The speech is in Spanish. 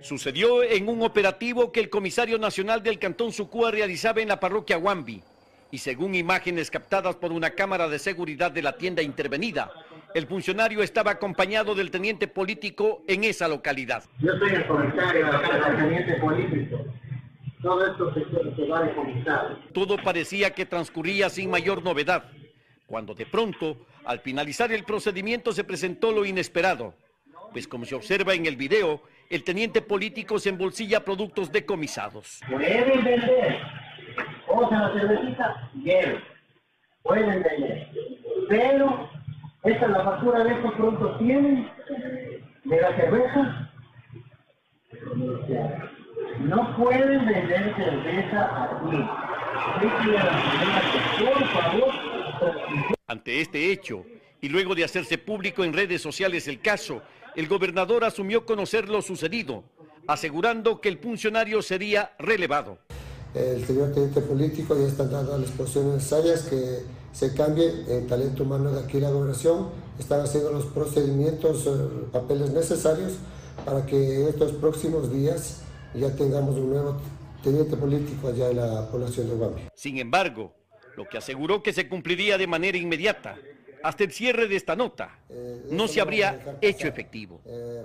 Sucedió en un operativo que el comisario nacional del Cantón Sucúa realizaba en la parroquia Huambi. Y según imágenes captadas por una cámara de seguridad de la tienda intervenida, el funcionario estaba acompañado del teniente político en esa localidad. Yo soy el comisario del teniente político. Todo esto se, se va a decomisar. Todo parecía que transcurría sin mayor novedad, cuando de pronto, al finalizar el procedimiento, se presentó lo inesperado. Pues como se observa en el video, el teniente político se embolsilla productos decomisados. Pueden vender. O sea, la cervecita, bien. Pueden vender. Pero, esta es la factura de estos productos tienen, de la cerveza. No pueden vender cerveza aquí. Por favor, ante este hecho, y luego de hacerse público en redes sociales el caso, el gobernador asumió conocer lo sucedido, asegurando que el funcionario sería relevado. El señor teniente político ya está dando las posiciones necesarias que se cambie el talento humano de aquí la gobernación, están haciendo los procedimientos, eh, papeles necesarios para que estos próximos días ya tengamos un nuevo teniente político allá en la población de Guambi. Sin embargo, lo que aseguró que se cumpliría de manera inmediata hasta el cierre de esta nota, no se habría hecho efectivo. Eh,